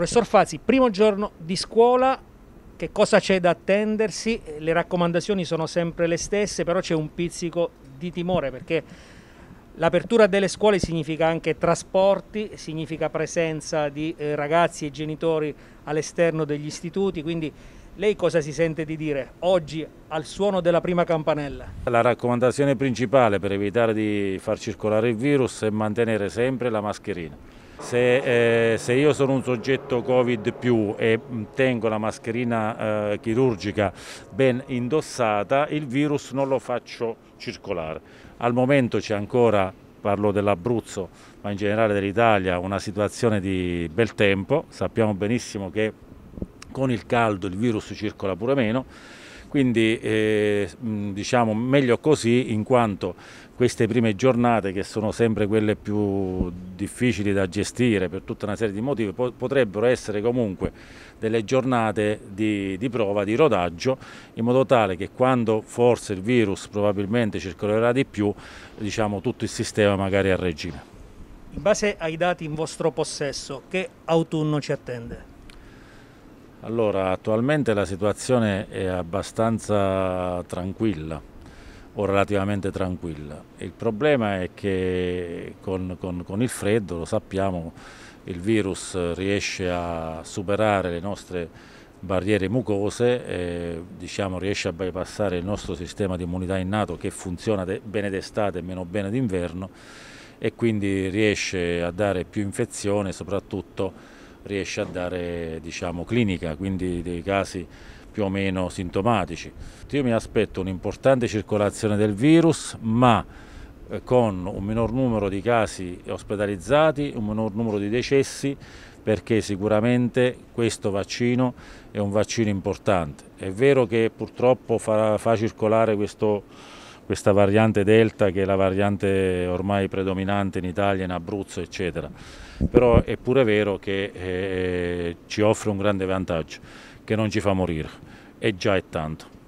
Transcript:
Professor Fazzi, primo giorno di scuola, che cosa c'è da attendersi? Le raccomandazioni sono sempre le stesse, però c'è un pizzico di timore perché l'apertura delle scuole significa anche trasporti, significa presenza di eh, ragazzi e genitori all'esterno degli istituti, quindi lei cosa si sente di dire oggi al suono della prima campanella? La raccomandazione principale per evitare di far circolare il virus è mantenere sempre la mascherina se, eh, se, io sono un soggetto Covid più e tengo la mascherina eh, chirurgica ben indossata, il virus non lo faccio circolare. Al momento c'è ancora, parlo dell'Abruzzo, ma in generale dell'Italia, una situazione di bel tempo. Sappiamo benissimo che con il caldo il virus circola pure meno quindi eh, diciamo meglio così in quanto queste prime giornate che sono sempre quelle più difficili da gestire per tutta una serie di motivi potrebbero essere comunque delle giornate di, di prova, di rodaggio in modo tale che quando forse il virus probabilmente circolerà di più diciamo tutto il sistema magari a regime. In base ai dati in vostro possesso che autunno ci attende? Allora, attualmente la situazione è abbastanza tranquilla o relativamente tranquilla. Il problema è che con, con, con, il freddo, lo sappiamo, il virus riesce a superare le nostre barriere mucose, e, diciamo, riesce a bypassare il nostro sistema di immunità innato che funziona bene d'estate e meno bene d'inverno e quindi riesce a dare più infezione, soprattutto riesce a dare diciamo, clinica, quindi dei casi più o meno sintomatici. Io mi aspetto un'importante circolazione del virus, ma eh, con un minor numero di casi ospedalizzati, un minor numero di decessi, perché sicuramente questo vaccino è un vaccino importante. È vero che purtroppo fa, fa circolare questo, questa variante Delta, che è la variante ormai predominante in Italia, in Abruzzo, eccetera però è pure vero che eh, ci offre un grande vantaggio, che non ci fa morire e già è tanto.